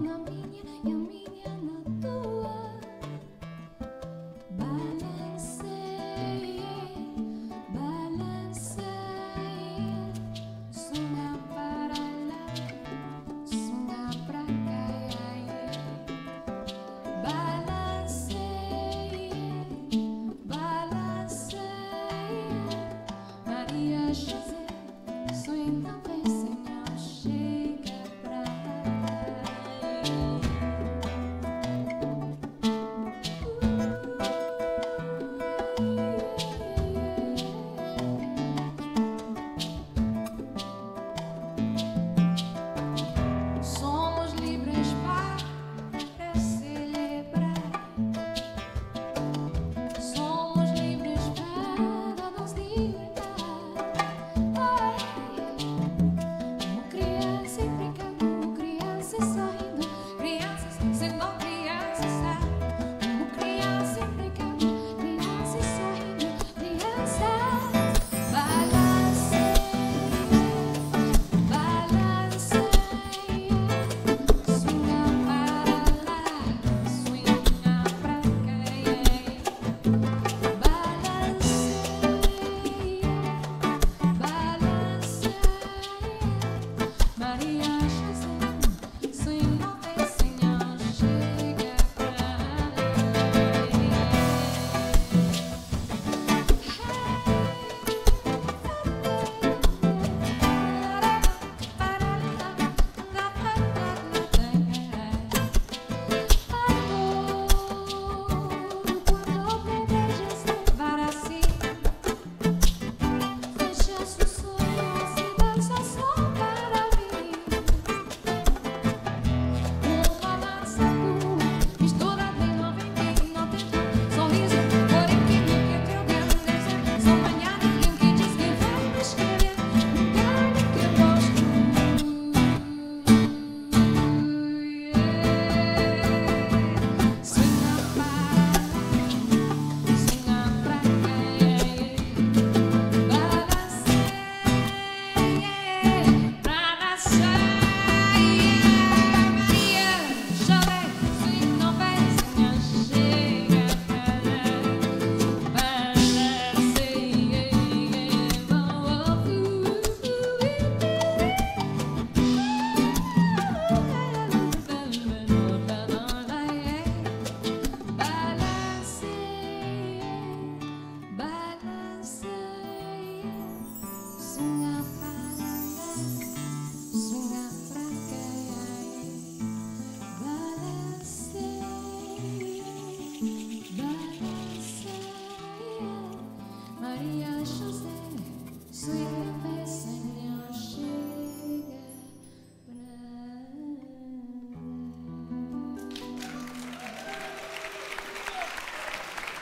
minha, minha, minha.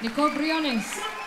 Nicole Briones.